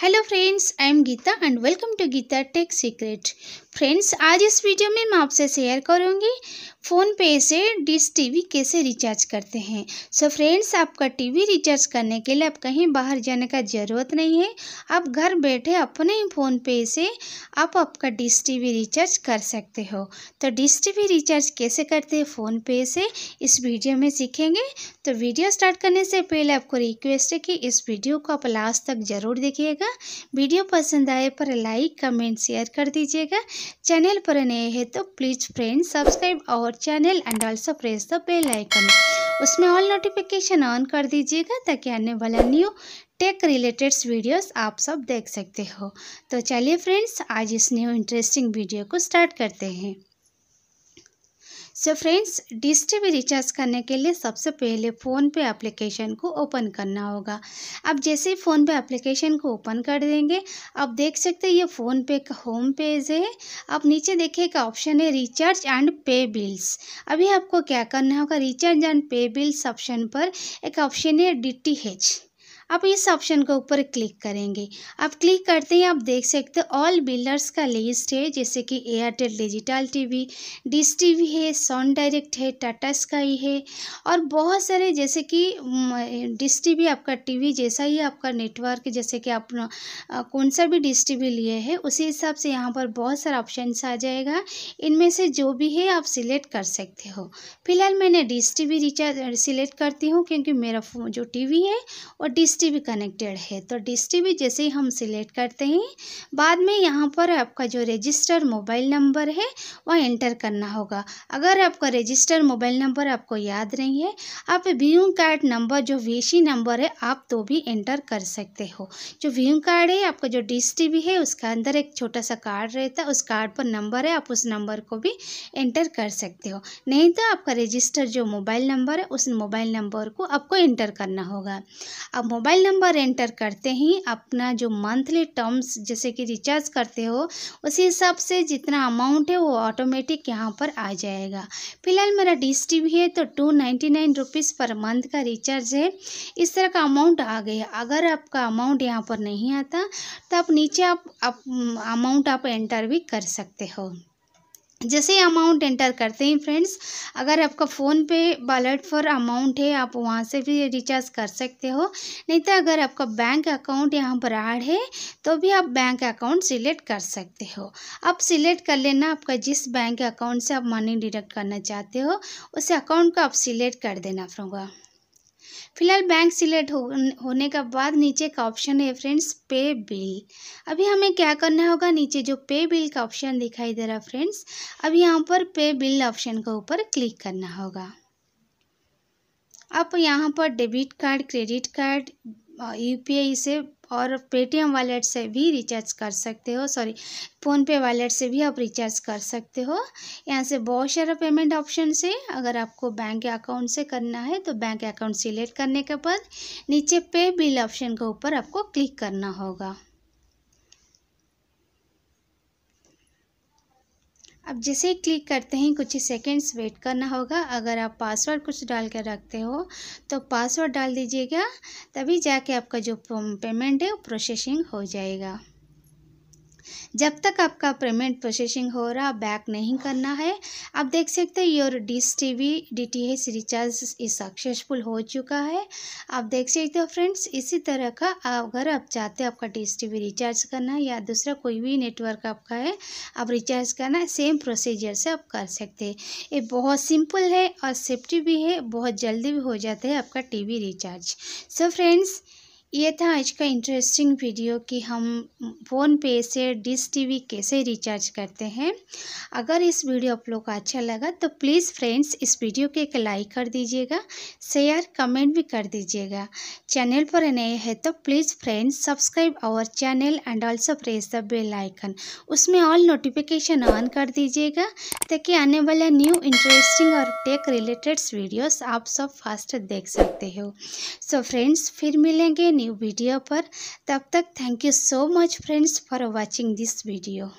Hello friends, I am Geeta and welcome to Geeta Tech Secret. Friends, आज इस video में मैं आपसे शेयर करूँगी फ़ोन पे से डिश टीवी कैसे रिचार्ज करते हैं। सो so फ्रेंड्स आपका टीवी रिचार्ज करने के लिए आप कहीं बाहर जाने का ज़रूरत नहीं है। आप घर बैठे अपने ही फ़ोन पे से आप आपका डिश टीवी रिचार्ज कर सकते हो। तो डिश टीवी रिचार्ज कैसे करते हैं फ़ोन पे से, इस वीडियो में सीखेंगे। तो वीडियो स्टार्ट करने से पहले आपको रिक्वेस्ट है कि इस वीडियो को आप लास्ट तक ज़रूर देखिएगा। वीडियो पसंद आए पर लाइक कमेंट शेयर कर दीजिएगा। चैनल पर नए हैं तो प्लीज़ फ्रेंड्स सब्सक्राइब और channel and also press the bell icon उसमें ऑल नोटिफिकेशन ऑन कर दीजिएगा ताकि आने वाला न्यू टेक रिलेटेड वीडियोस आप सब देख सकते हो। तो चलिए फ्रेंड्स आज इस न्यू इंटरेस्टिंग वीडियो को स्टार्ट करते हैं। So friends dish T V recharge करने के लिए सबसे पहले फ़ोन पे एप्लीकेशन को ओपन करना होगा। अब जैसे ही फ़ोन पे एप्लीकेशन को ओपन कर देंगे, आप देख सकते हैं ये फ़ोन पे का होम पेज है। आप नीचे देखिए का ऑप्शन है रिचार्ज एंड पे बिल्स अभी आपको क्या करना होगा recharge and pay bills option पर एक ऑप्शन है डी टी एच आप इस ऑप्शन के ऊपर क्लिक करेंगे। आप क्लिक करते ही आप देख सकते हो ऑल बिलर्स का लिस्ट है, जैसे कि Airtel digital TV dish TV है सोन डायरेक्ट है टाटा स्काई है और बहुत सारे जैसे कि डिश टीवी आपका टीवी जैसा ही आपका नेटवर्क जैसे कि आप कौन सा भी डिश टीवी लिए है, उसी हिसाब से यहाँ पर बहुत सारा ऑप्शन आ जाएगा। इनमें से जो भी है आप सिलेक्ट कर सकते हो। फ़िलहाल मैंने डिश टी रिचार्ज सिलेक्ट करती हूँ, क्योंकि मेरा जो टीवी है, वो डिश टी कनेक्टेड है। तो डिश टी जैसे ही हम सिलेक्ट करते हैं, बाद में यहाँ पर आपका जो रजिस्टर मोबाइल नंबर है, वह एंटर करना होगा। अगर आपका रजिस्टर मोबाइल नंबर आपको याद नहीं है, आप व्यू कार्ड नंबर, जो वीसी नंबर है, आप तो भी एंटर कर सकते हो। जो व्यू कार्ड है, आपका जो डिश टी है, उसका अंदर एक छोटा सा कार्ड रहता है, उस कार्ड पर नंबर है, आप उस नंबर को भी एंटर कर सकते हो। नहीं तो आपका रजिस्टर जो मोबाइल नंबर है, उस मोबाइल नंबर को आपको एंटर करना होगा। अब मोबाइल मोबाइल नंबर एंटर करते ही अपना जो मंथली टर्म्स जैसे कि रिचार्ज करते हो उसी हिसाब से जितना अमाउंट है वो ऑटोमेटिक यहाँ पर आ जाएगा। फ़िलहाल मेरा डिश टी है तो two ninety nine rupees per month का रिचार्ज है। इस तरह का अमाउंट आ गया। अगर आपका अमाउंट यहाँ पर नहीं आता तो आप नीचे आप, आप अमाउंट आप एंटर भी कर सकते हो। जैसे अमाउंट एंटर करते हैं फ्रेंड्स अगर आपका फ़ोन पे वॉलेट फॉर अमाउंट है, आप वहाँ से भी रिचार्ज कर सकते हो। नहीं तो अगर आपका बैंक अकाउंट यहाँ पर ऐड है तो भी आप बैंक अकाउंट सिलेक्ट कर सकते हो। आप सिलेक्ट कर लेना, आपका जिस बैंक अकाउंट से आप मनी डिडक्ट करना चाहते हो, उस अकाउंट को आप सिलेक्ट कर देना होगा फ़िलहाल बैंक सिलेक्ट हो, होने का बाद नीचे का ऑप्शन है फ्रेंड्स पे बिल अभी हमें क्या करना होगा? नीचे जो पे बिल का ऑप्शन दिखाई दे रहा फ्रेंड्स अब यहाँ पर पे बिल ऑप्शन के ऊपर क्लिक करना होगा. आप यहाँ पर debit card credit card U P I से और पेटीएम वॉलेट से भी रिचार्ज कर सकते हो सॉरी फ़ोनपे वॉलेट से भी आप रिचार्ज कर सकते हो। यहाँ से बहुत सारा पेमेंट ऑप्शन से अगर आपको बैंक अकाउंट से करना है तो बैंक अकाउंट सिलेक्ट करने के बाद नीचे पे बिल ऑप्शन के ऊपर आपको क्लिक करना होगा। अब जैसे ही क्लिक करते हैं, कुछ ही सेकेंड्स वेट करना होगा। अगर आप पासवर्ड कुछ डाल कर रखते हो तो पासवर्ड डाल दीजिएगा, तभी जाके आपका जो पेमेंट है, वो प्रोसेसिंग हो जाएगा। जब तक आपका पेमेंट प्रोसेसिंग हो रहा, बैक नहीं करना है, आप देख सकते हैं your dish T V D T H recharge is successful हो चुका है। आप देख सकते हो फ्रेंड्स इसी तरह का अगर आप चाहते हो आपका डिश टी वी रिचार्ज करना या दूसरा कोई भी नेटवर्क आपका है, आप रिचार्ज करना सेम प्रोसीजर से आप कर सकते हैं। ये बहुत सिंपल है और सेफ्टी भी है, बहुत जल्दी भी हो जाता है आपका T V recharge. So friends ये था आज का इंटरेस्टिंग वीडियो कि हम फ़ोन पे से डिश टीवी कैसे रिचार्ज करते हैं। अगर इस वीडियो आप लोग को अच्छा लगा तो प्लीज़ फ्रेंड्स इस वीडियो को एक लाइक कर दीजिएगा शेयर कमेंट भी कर दीजिएगा। चैनल पर नए हैं तो please friends subscribe our channel and also press the bell icon उसमें ऑल नोटिफिकेशन ऑन कर दीजिएगा, ताकि आने वाला न्यू इंटरेस्टिंग और टेक रिलेटेड वीडियोस आप सब फास्ट देख सकते हो। सो so फ्रेंड्स फिर मिलेंगे न्यू वीडियो पर. तब तक thank you so much friends for watching this video